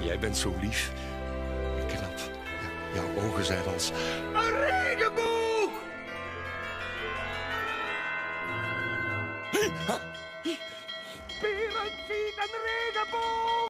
Jij bent zo lief. Knap. Jouw ogen zijn als... Een regenboog! Berend!